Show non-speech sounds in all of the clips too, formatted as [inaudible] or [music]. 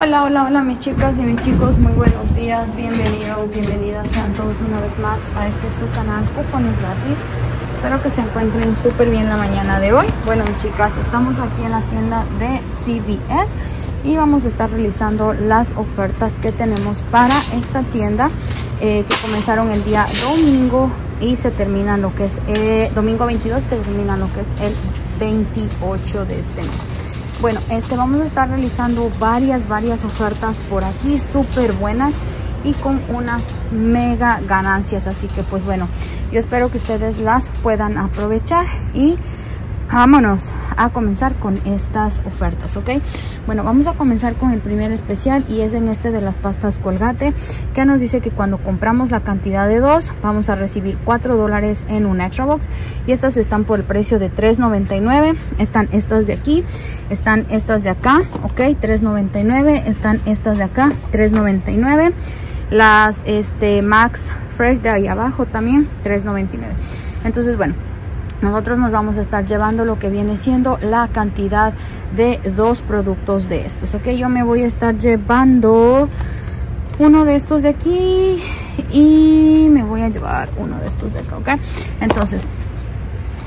Hola, hola, hola mis chicas y mis chicos, muy buenos días, bienvenidos, bienvenidas sean todos una vez más a este su canal Cupones Gratis. Espero que se encuentren súper bien la mañana de hoy. Bueno mis chicas, estamos aquí en la tienda de CVS y vamos a estar realizando las ofertas que tenemos para esta tienda eh, que comenzaron el día domingo y se terminan lo que es eh, domingo 22, terminan lo que es el 28 de este mes. Bueno, este vamos a estar realizando varias, varias ofertas por aquí, súper buenas y con unas mega ganancias. Así que pues bueno, yo espero que ustedes las puedan aprovechar y vámonos a comenzar con estas ofertas ok bueno vamos a comenzar con el primer especial y es en este de las pastas colgate que nos dice que cuando compramos la cantidad de dos vamos a recibir 4 dólares en un extra box. Y estas están por el precio de 3.99 están estas de aquí están estas de acá ok 3.99 están estas de acá 3.99 las este max fresh de ahí abajo también 3.99 entonces bueno nosotros nos vamos a estar llevando lo que viene siendo la cantidad de dos productos de estos ok yo me voy a estar llevando uno de estos de aquí y me voy a llevar uno de estos de acá ok entonces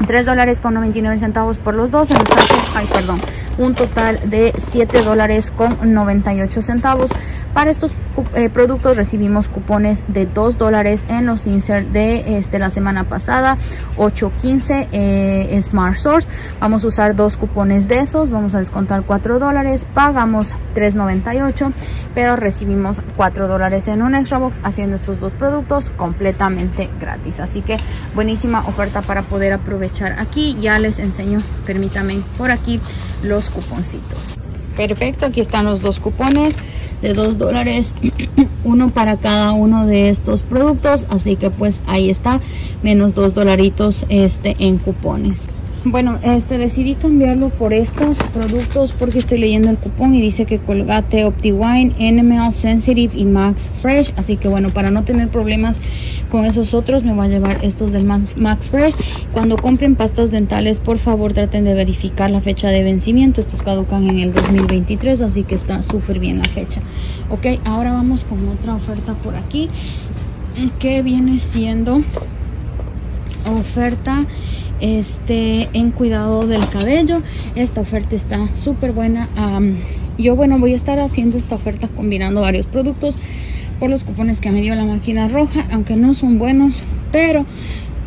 3 dólares con 99 centavos por los dos se nos hace ay perdón un total de 7 dólares con 98 centavos para estos eh, productos recibimos cupones de 2 dólares en los insert de este, la semana pasada 8.15 eh, Smart Source. Vamos a usar dos cupones de esos vamos a descontar 4 dólares pagamos 3.98 pero recibimos 4 dólares en un extra box haciendo estos dos productos completamente gratis. Así que buenísima oferta para poder aprovechar aquí. Ya les enseño permítanme por aquí los cuponcitos. Perfecto aquí están los dos cupones de 2 dólares [clears throat] uno para cada uno de estos productos. Así que pues ahí está menos 2 dolaritos este en cupones bueno, este decidí cambiarlo por estos productos porque estoy leyendo el cupón y dice que Colgate OptiWine, NML Sensitive y Max Fresh. Así que bueno, para no tener problemas con esos otros, me voy a llevar estos del Max Fresh. Cuando compren pastas dentales, por favor traten de verificar la fecha de vencimiento. Estos caducan en el 2023, así que está súper bien la fecha. Ok, ahora vamos con otra oferta por aquí que viene siendo oferta este en cuidado del cabello. Esta oferta está súper buena yo bueno voy a estar haciendo esta oferta combinando varios productos por los cupones que me dio la máquina roja aunque no son buenos pero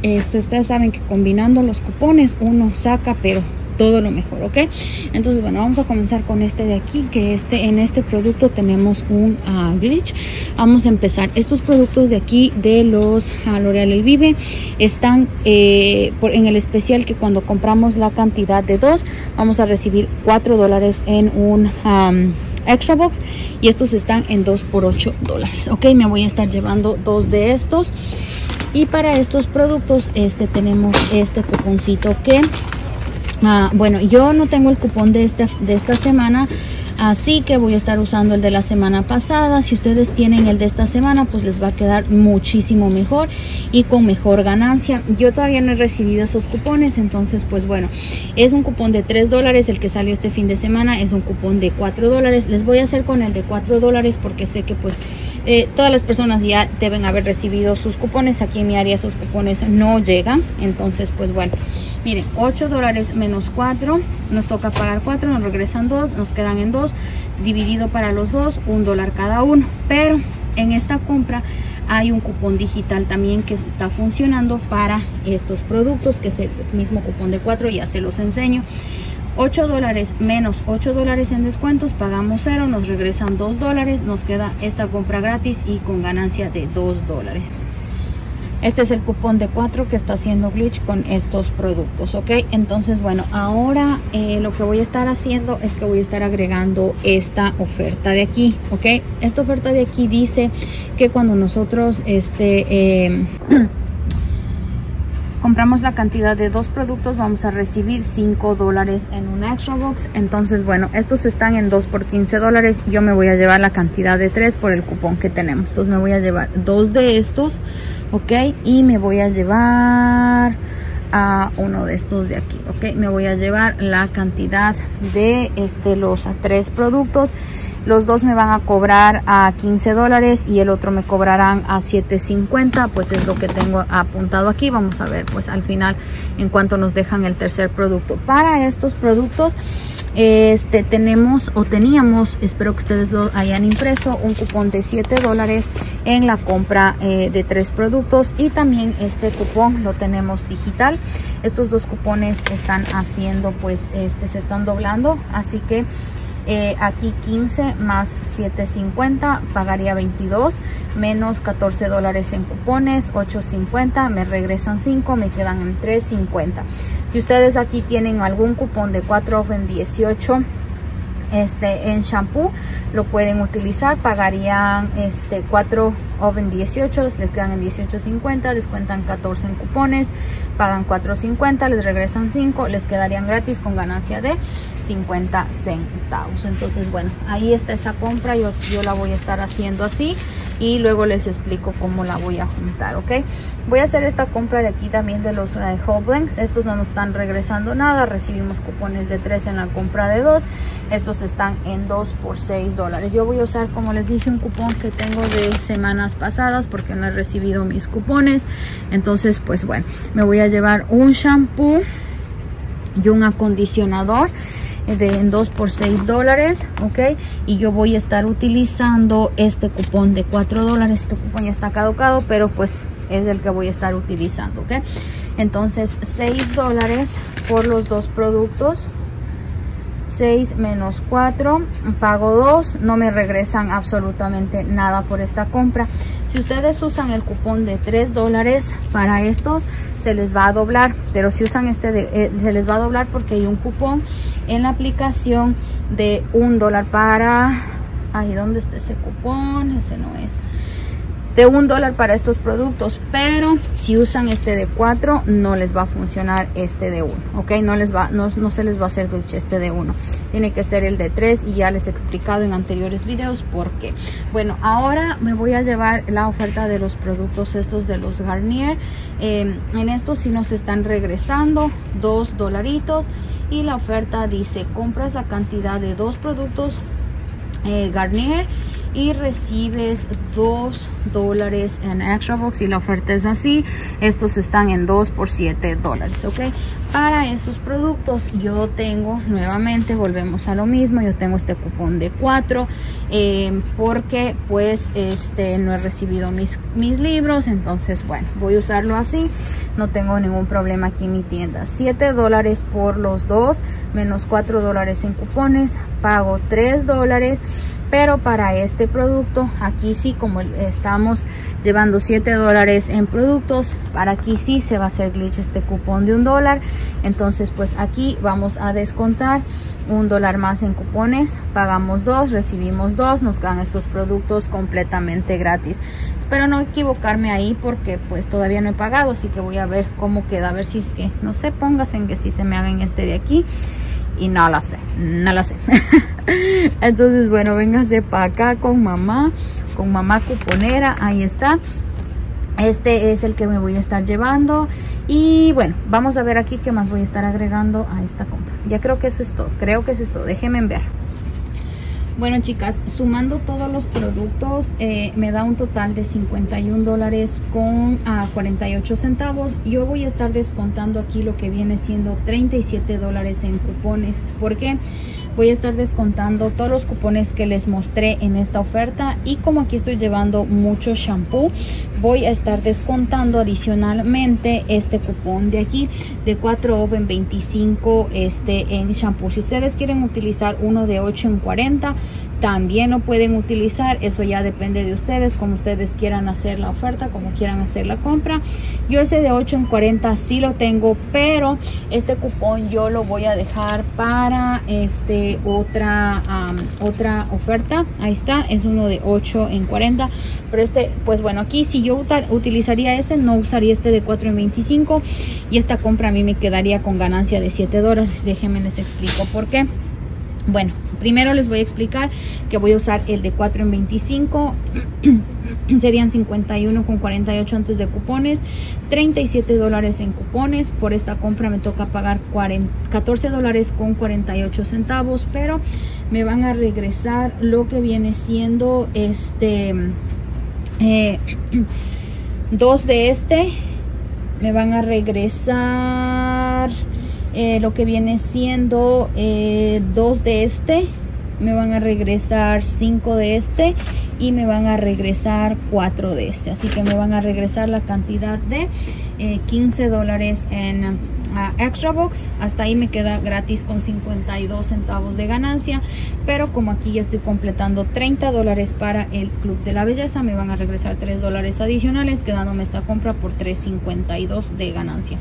esto ustedes saben que combinando los cupones uno saca pero todo lo mejor, ¿ok? Entonces, bueno, vamos a comenzar con este de aquí, que este en este producto tenemos un uh, glitch. Vamos a empezar. Estos productos de aquí de los uh, L'Oreal El Vive están eh, en el especial que cuando compramos la cantidad de dos, vamos a recibir 4 dólares en un... Extra box y estos están en 2 por 8 dólares ok me voy a estar llevando dos de estos y para estos productos este tenemos este cuponcito que Ah, bueno, yo no tengo el cupón de, este, de esta semana, así que voy a estar usando el de la semana pasada. Si ustedes tienen el de esta semana, pues les va a quedar muchísimo mejor y con mejor ganancia. Yo todavía no he recibido esos cupones, entonces pues bueno, es un cupón de 3 dólares el que salió este fin de semana, es un cupón de 4 dólares. Les voy a hacer con el de 4 dólares porque sé que pues eh, todas las personas ya deben haber recibido sus cupones. Aquí en mi área esos cupones no llegan. Entonces, pues bueno, miren, 8 dólares menos 4. Nos toca pagar 4, nos regresan 2, nos quedan en 2. Dividido para los dos, un dólar cada uno. Pero en esta compra hay un cupón digital también que está funcionando para estos productos, que es el mismo cupón de 4, ya se los enseño. 8 dólares menos 8 dólares en descuentos, pagamos 0, nos regresan 2 dólares, nos queda esta compra gratis y con ganancia de 2 dólares. Este es el cupón de 4 que está haciendo Glitch con estos productos, ¿ok? Entonces, bueno, ahora eh, lo que voy a estar haciendo es que voy a estar agregando esta oferta de aquí, ¿ok? Esta oferta de aquí dice que cuando nosotros, este... Eh, [clears throat] compramos la cantidad de dos productos vamos a recibir 5 dólares en un extra box. Entonces bueno estos están en 2 por 15 dólares. Yo me voy a llevar la cantidad de 3 por el cupón que tenemos. Entonces me voy a llevar dos de estos ok y me voy a llevar a uno de estos de aquí ok. Me voy a llevar la cantidad de este los tres productos los dos me van a cobrar a 15 dólares y el otro me cobrarán a 7.50 pues es lo que tengo apuntado aquí. Vamos a ver pues al final en cuanto nos dejan el tercer producto. Para estos productos este tenemos o teníamos espero que ustedes lo hayan impreso un cupón de 7 dólares en la compra eh, de tres productos y también este cupón lo tenemos digital. Estos dos cupones están haciendo pues este se están doblando así que eh, aquí 15 más 7.50 pagaría 22 menos 14 dólares en cupones 8.50 me regresan 5 me quedan en 3.50 si ustedes aquí tienen algún cupón de 4 off en 18 este en shampoo lo pueden utilizar pagarían este 4 oven 18 les quedan en 18.50 descuentan 14 en cupones pagan 4.50 les regresan 5 les quedarían gratis con ganancia de 50 centavos. Entonces bueno ahí está esa compra yo, yo la voy a estar haciendo así y luego les explico cómo la voy a juntar ok voy a hacer esta compra de aquí también de los uh, estos no nos están regresando nada. Recibimos cupones de 3 en la compra de 2 estos están en 2 por 6 dólares. Yo voy a usar como les dije un cupón que tengo de semanas pasadas porque no he recibido mis cupones. Entonces pues bueno me voy a llevar un shampoo y un acondicionador de en 2 por 6 dólares ok y yo voy a estar utilizando este cupón de 4 dólares. Este cupón ya está caducado pero pues es el que voy a estar utilizando ok entonces 6 dólares por los dos productos 6 menos 4 pago 2 no me regresan absolutamente nada por esta compra. Si ustedes usan el cupón de 3 dólares para estos se les va a doblar pero si usan este de, eh, se les va a doblar porque hay un cupón en la aplicación de un dólar para ahí donde está ese cupón ese no es de un dólar para estos productos pero si usan este de 4 no les va a funcionar este de 1 ok no les va no, no se les va a hacer este de 1 tiene que ser el de 3 y ya les he explicado en anteriores videos por qué. Bueno ahora me voy a llevar la oferta de los productos estos de los Garnier. Eh, en estos si nos están regresando 2 dolaritos y la oferta dice compras la cantidad de dos productos eh, Garnier y recibes 2 dólares en extra box y la oferta es así estos están en 2 por 7 dólares ok para esos productos yo tengo nuevamente volvemos a lo mismo yo tengo este cupón de 4 eh, porque pues este no he recibido mis, mis libros entonces bueno voy a usarlo así no tengo ningún problema aquí en mi tienda. 7 dólares por los dos menos 4 dólares en cupones pago 3 dólares pero para este producto aquí sí como estamos llevando 7 dólares en productos para aquí sí se va a hacer glitch este cupón de un dólar. Entonces pues aquí vamos a descontar un dólar más en cupones. Pagamos dos recibimos dos nos dan estos productos completamente gratis. Espero no equivocarme ahí porque pues todavía no he pagado así que voy a ver cómo queda a ver si es que no sé pongas en que si se me hagan este de aquí y no lo sé, no lo sé. [laughs] Entonces, bueno, véngase para acá con mamá, con mamá cuponera, ahí está. Este es el que me voy a estar llevando y bueno, vamos a ver aquí qué más voy a estar agregando a esta compra. Ya creo que eso es todo, creo que eso es todo, déjenme ver. Bueno chicas, sumando todos los productos eh, me da un total de 51 dólares con ah, 48 centavos. Yo voy a estar descontando aquí lo que viene siendo 37 dólares en cupones. ¿Por qué? Voy a estar descontando todos los cupones que les mostré en esta oferta y como aquí estoy llevando mucho shampoo voy a estar descontando adicionalmente este cupón de aquí de 4 oven 25 este en shampoo. Si ustedes quieren utilizar uno de 8 en 40 también lo pueden utilizar. Eso ya depende de ustedes como ustedes quieran hacer la oferta como quieran hacer la compra. Yo ese de 8 en 40 sí lo tengo pero este cupón yo lo voy a dejar para este otra otra oferta. Ahí está es uno de 8 en 40 pero este pues bueno aquí si yo utilizaría ese no usaría este de 4 en 25 y esta compra a mí me quedaría con ganancia de 7 dólares. Déjenme les explico por qué bueno primero les voy a explicar que voy a usar el de 4 en 25 [clears throat] serían 51 con 48 antes de cupones 37 dólares en cupones. Por esta compra me toca pagar 14 dólares con 48 centavos pero me van a regresar lo que viene siendo este eh, [clears throat] dos de este. Me van a regresar eh, lo que viene siendo eh, dos de este me van a regresar cinco de este y me van a regresar 4 de este. Así que me van a regresar la cantidad de 15 eh, dólares en extra box hasta ahí me queda gratis con 52 centavos de ganancia. Pero como aquí ya estoy completando 30 dólares para el club de la belleza me van a regresar 3 dólares adicionales quedándome esta compra por 3.52 de ganancia.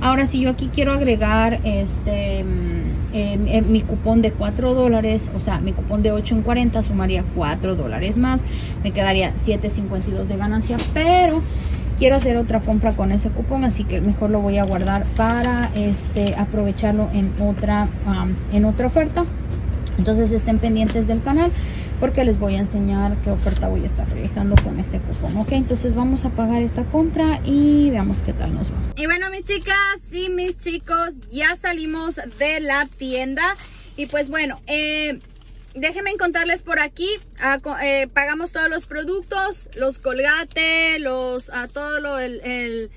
Ahora si yo aquí quiero agregar este mm, mi cupón de 4 dólares o sea mi cupón de 8 en 40 sumaría 4 dólares más. Me quedaría 7.52 de ganancia pero quiero hacer otra compra con ese cupón así que mejor lo voy a guardar para este aprovecharlo en otra en otra oferta. Entonces estén pendientes del canal porque les voy a enseñar qué oferta voy a estar realizando con ese cupón ok entonces vamos a pagar esta compra y veamos qué tal nos va. Y bueno mis chicas y mis chicos ya salimos de la tienda. Y pues bueno eh déjenme contarles por aquí, ah, eh, pagamos todos los productos, los colgate, los, ah, el,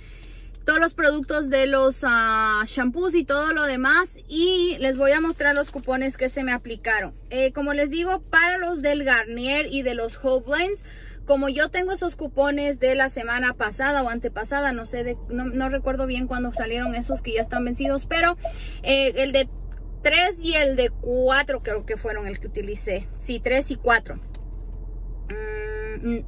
todos los productos de los uh, shampoos y todo lo demás y les voy a mostrar los cupones que se me aplicaron. Eh, como les digo, para los del Garnier y de los Whole Blends, como yo tengo esos cupones de la semana pasada o antepasada, no sé, no, recuerdo bien cuándo salieron esos que ya están vencidos, pero eh, el de 3 y el de 4 creo que fueron el que utilicé. Sí, 3 y 4. Mm,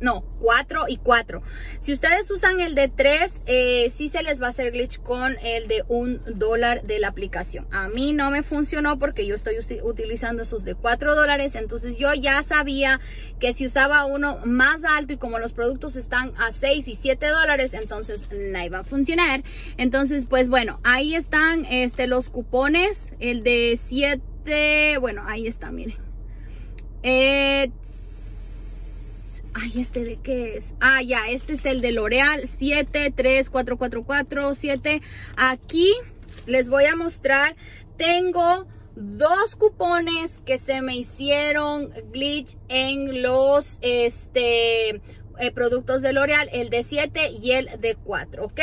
no, 4 y 4. Si ustedes usan el de 3, eh, sí se les va a hacer glitch con el de un dólar de la aplicación. A mí no me funcionó porque yo estoy utilizando esos de 4 dólares. Entonces yo ya sabía que si usaba uno más alto y como los productos están a 6 y 7 dólares, entonces no iba a funcionar. Entonces, pues bueno, ahí están este, los cupones. El de 7, bueno, ahí está, miren. Eh, Ay, ¿este de qué es? Ah, ya, este es el de L'Oreal 7 Aquí les voy a mostrar, tengo dos cupones que se me hicieron glitch en los, este, eh, productos de L'Oreal, el de 7 y el de 4, ¿ok?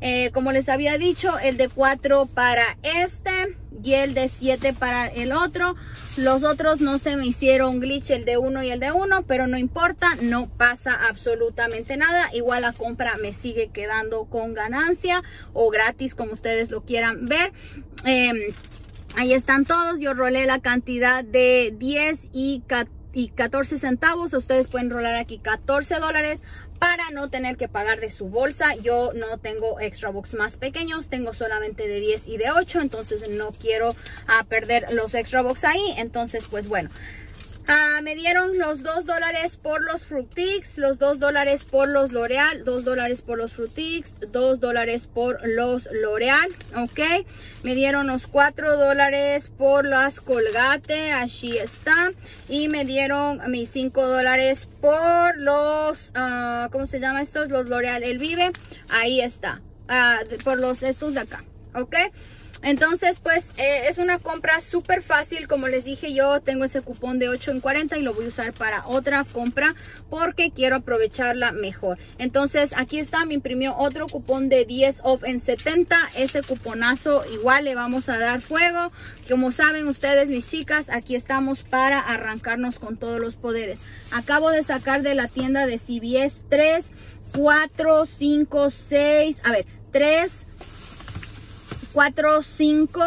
Eh, como les había dicho, el de 4 para este y el de 7 para el otro. Los otros no se me hicieron glitch, el de 1 y el de 1, pero no importa, no pasa absolutamente nada. Igual la compra me sigue quedando con ganancia o gratis, como ustedes lo quieran ver. Em, ahí están todos, yo rolé la cantidad de 10 y 14 y 14 centavos. Ustedes pueden rolar aquí 14 dólares para no tener que pagar de su bolsa. Yo no tengo extra box más pequeños, tengo solamente de 10 y de 8, entonces no quiero ah, perder los extra box ahí. Entonces, pues bueno. Ah, me dieron los 2 dólares por los Frutix, los 2 dólares por los L'Oreal, 2 dólares por los Frutix, 2 dólares por los L'Oreal, ok. Me dieron los 4 dólares por las Colgate, así está. Y me dieron mis 5 dólares por los, uh, ¿cómo se llama estos? Los L'Oreal El Vive, ahí está, uh, por los estos de acá, ok. Entonces, pues eh, es una compra súper fácil. Como les dije, yo tengo ese cupón de 8 en 40 y lo voy a usar para otra compra porque quiero aprovecharla mejor. Entonces, aquí está, me imprimió otro cupón de 10 off en 70. Ese cuponazo igual le vamos a dar fuego. Como saben ustedes, mis chicas, aquí estamos para arrancarnos con todos los poderes. Acabo de sacar de la tienda de CBS 3, 4, 5, 6, a ver, 3, 4, 5,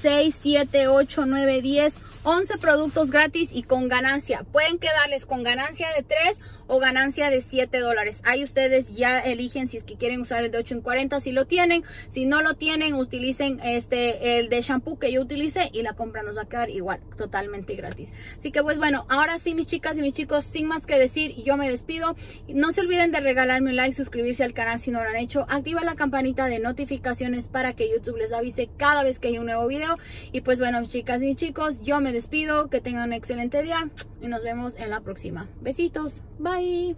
6, 7, 8, 9, 10, 11 productos gratis y con ganancia. Pueden quedarles con ganancia de 3 o ganancia de 7 dólares. Ahí ustedes ya eligen si es que quieren usar el de 8 en 40, si lo tienen. Si no lo tienen, utilicen este el de shampoo que yo utilicé y la compra nos va a quedar igual, totalmente gratis. Así que pues bueno, ahora sí mis chicas y mis chicos, sin más que decir, yo me despido. No se olviden de regalarme un like, suscribirse al canal si no lo han hecho. Activa la campanita de notificaciones para que YouTube les avise cada vez que hay un nuevo video. Y pues bueno, chicas y mis chicos, yo me despido. Que tengan un excelente día y nos vemos en la próxima. Besitos. Bye.